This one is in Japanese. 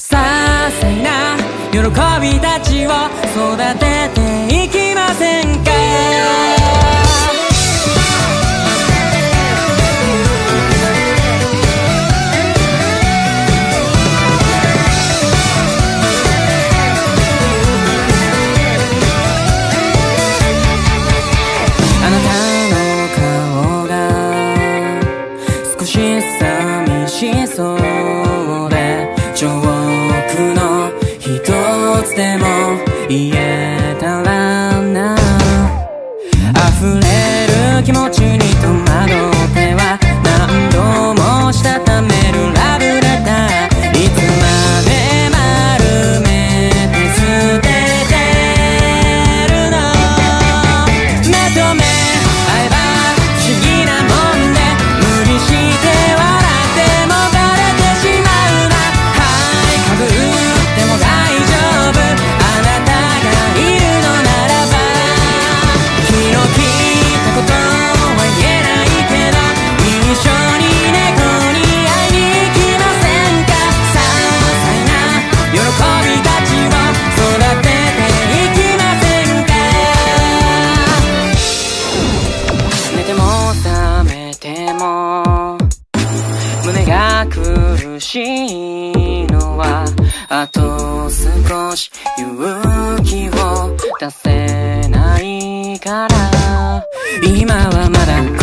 些さな。喜びたちを育てでも言え苦しいのはあと少し勇気を出せないから。今はまだ